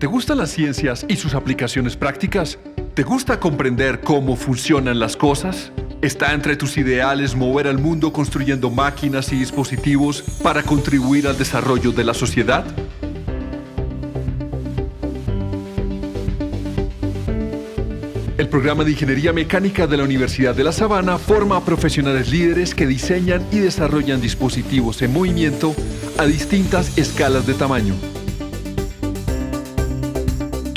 ¿Te gustan las ciencias y sus aplicaciones prácticas? ¿Te gusta comprender cómo funcionan las cosas? ¿Está entre tus ideales mover al mundo construyendo máquinas y dispositivos para contribuir al desarrollo de la sociedad? El programa de Ingeniería Mecánica de la Universidad de La Sabana forma a profesionales líderes que diseñan y desarrollan dispositivos en movimiento a distintas escalas de tamaño.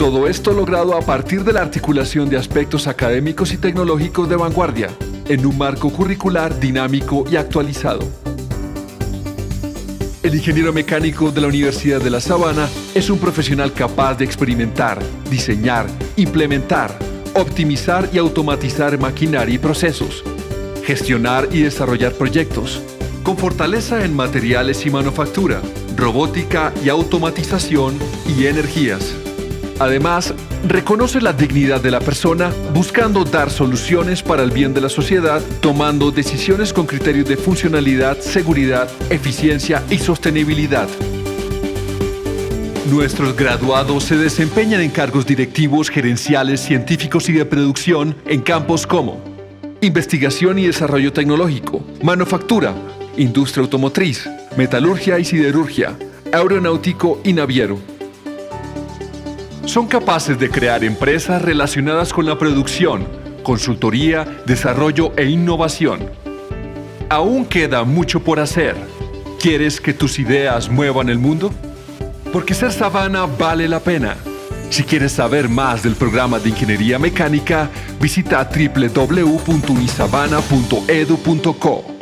Todo esto logrado a partir de la articulación de aspectos académicos y tecnológicos de vanguardia, en un marco curricular dinámico y actualizado. El ingeniero mecánico de la Universidad de La Sabana es un profesional capaz de experimentar, diseñar, implementar, optimizar y automatizar maquinaria y procesos, gestionar y desarrollar proyectos, con fortaleza en materiales y manufactura, robótica y automatización y energías. Además, reconoce la dignidad de la persona buscando dar soluciones para el bien de la sociedad, tomando decisiones con criterios de funcionalidad, seguridad, eficiencia y sostenibilidad. Nuestros graduados se desempeñan en cargos directivos, gerenciales, científicos y de producción en campos como investigación y desarrollo tecnológico, manufactura, industria automotriz, metalurgia y siderurgia, aeronáutico y naviero. Son capaces de crear empresas relacionadas con la producción, consultoría, desarrollo e innovación. Aún queda mucho por hacer. ¿Quieres que tus ideas muevan el mundo? Porque ser sabana vale la pena. Si quieres saber más del programa de ingeniería mecánica, visita www.unisabana.edu.co.